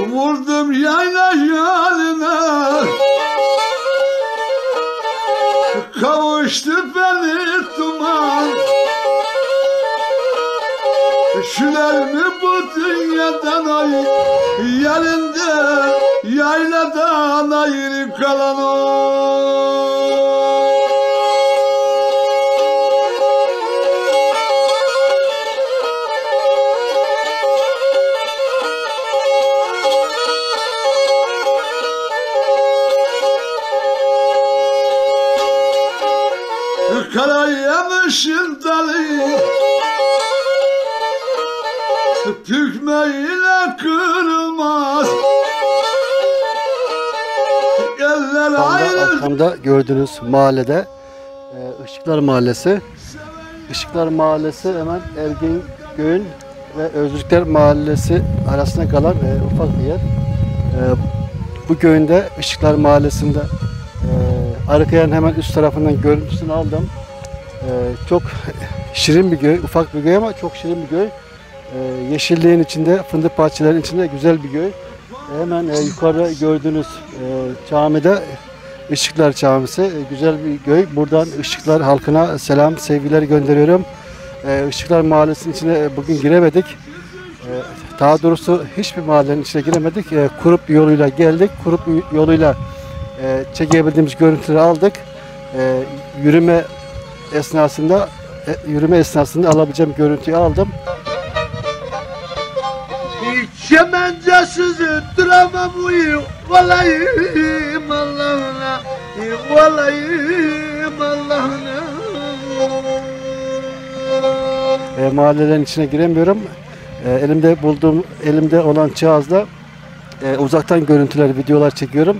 Vurdum yayla yanına Kavuştu beni duman. Düşüler mi bu dünyadan ay Yerinde yayladan ayrı kalan o Karayamışın dalı Tükmeyle kırılmaz Eller ayrı arkamda gördüğünüz mahallede e, Işıklar Mahallesi. Işıklar Mahallesi hemen Ergin Göğün ve Özgürlükler Mahallesi arasında kalan e, ufak bir yer. E, bu köyünde Işıklar Mahallesi'nde Arıkayan hemen üst tarafından görüntüsünü aldım. E, çok şirin bir köy, ufak bir köy ama çok şirin bir köy. E, yeşilliğin içinde, fındık bahçelerinin içinde güzel bir köy. E, hemen e, yukarıda gördüğünüz e, camide Işıklar Camisi e, güzel bir köy. Buradan Işıklar halkına selam, sevgiler gönderiyorum. E, Işıklar Mahallesi'nin içine e, bugün giremedik. E, daha doğrusu hiçbir mahallenin içine giremedik. E, Kurup yoluyla geldik. Kurup yoluyla e, çekebildiğimiz görüntüleri aldık. E, yürüme esnasında e, yürüme esnasında alabileceğim görüntüyü aldım. Hiç yemencesiz duramam uyu Valayım Allah'ına Valayım Allah'ına E, mahallelerin içine giremiyorum. E, elimde bulduğum, elimde olan cihazla e, uzaktan görüntüler, videolar çekiyorum.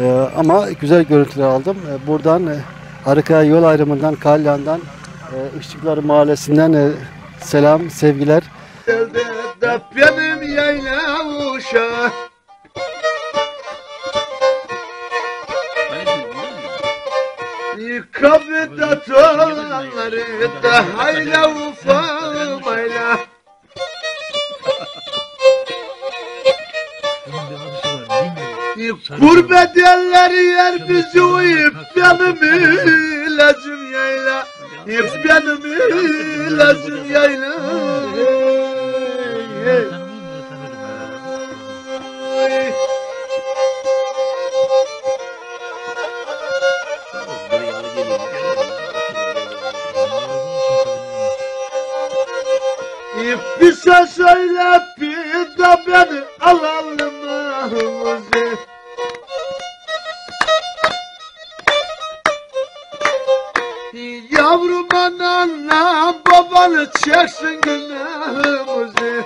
E, ama güzel görüntüler aldım. E, buradan e, Arıkaya yol ayrımından, Kalyan'dan, e, Işıklar Mahallesi'nden e, selam, sevgiler. Yayla uşağı Kabirde tolanları da hayla ufamayla Gurbet yerleri yer bizi uyup benim ilacım yayla Benim ilacım yayla Bize söyle bir de beni alalım. ağzı Yavrum ananla babanı çeksin günahımızı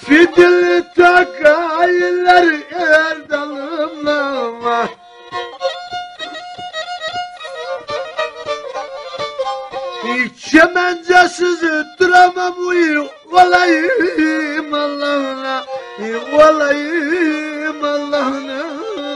Fidili takaylar erdalımla yemencesiz duramam uyu Valayım Allah'ına Valayım Allah'ına